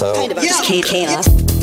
So kind of a Yeah. chaos.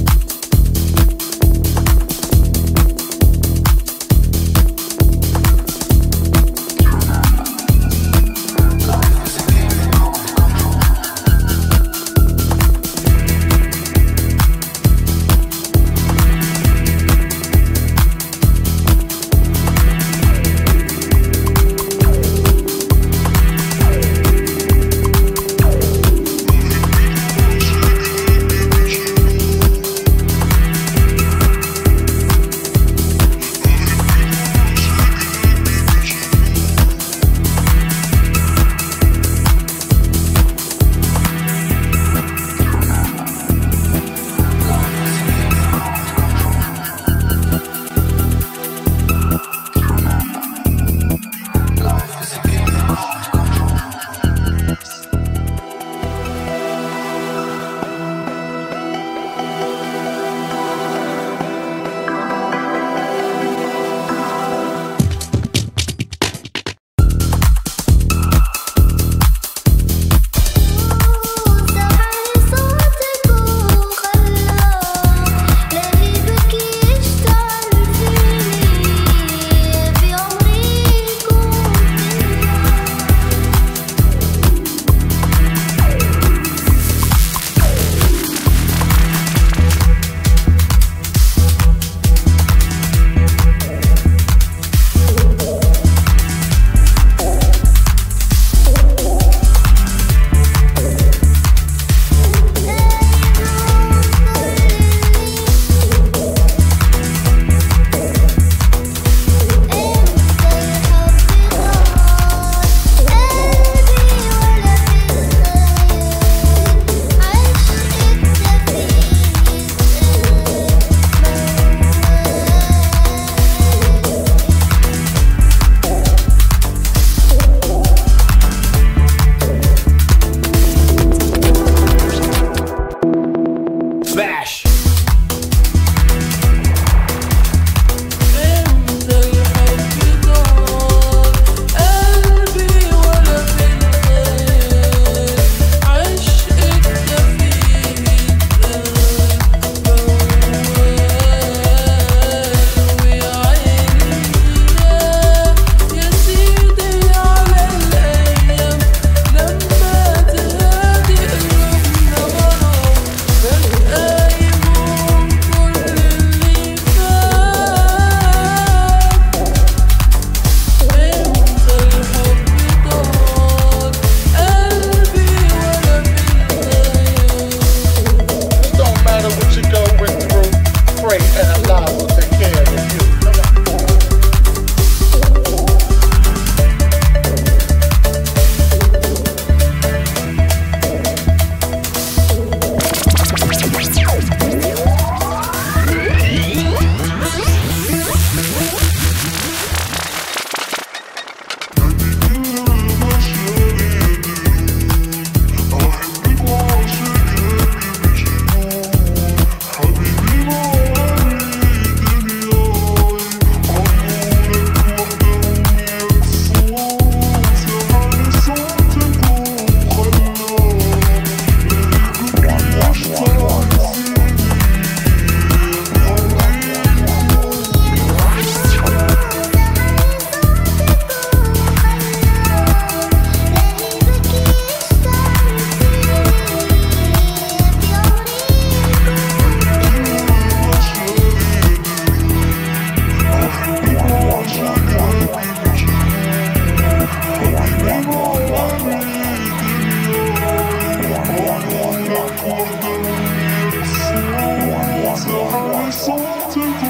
my soul to